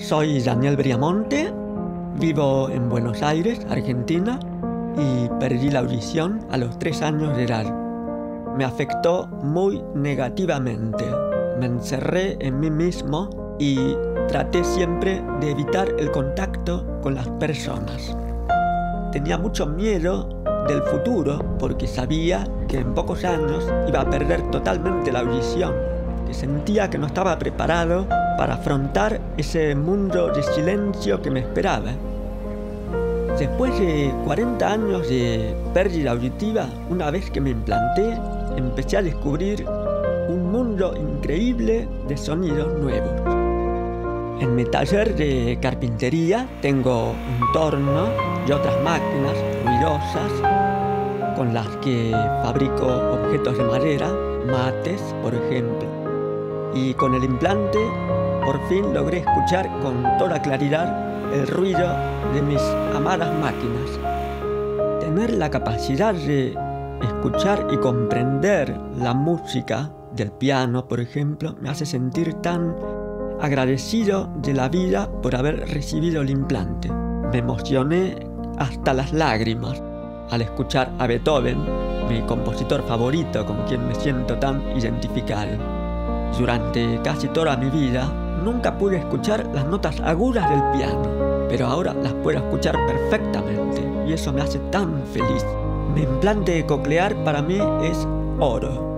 Soy Daniel Briamonte, vivo en Buenos Aires, Argentina, y perdí la audición a los tres años de edad. Me afectó muy negativamente. Me encerré en mí mismo y traté siempre de evitar el contacto con las personas. Tenía mucho miedo del futuro porque sabía que en pocos años iba a perder totalmente la audición, que sentía que no estaba preparado para afrontar ese mundo de silencio que me esperaba. Después de 40 años de pérdida auditiva, una vez que me implanté, empecé a descubrir un mundo increíble de sonidos nuevos. En mi taller de carpintería tengo un torno y otras máquinas ruidosas con las que fabrico objetos de madera, mates, por ejemplo. Y con el implante por fin logré escuchar con toda claridad el ruido de mis amadas máquinas. Tener la capacidad de escuchar y comprender la música del piano, por ejemplo, me hace sentir tan agradecido de la vida por haber recibido el implante. Me emocioné hasta las lágrimas al escuchar a Beethoven, mi compositor favorito con quien me siento tan identificado. Durante casi toda mi vida nunca pude escuchar las notas agudas del piano, pero ahora las puedo escuchar perfectamente y eso me hace tan feliz. Mi implante coclear para mí es oro.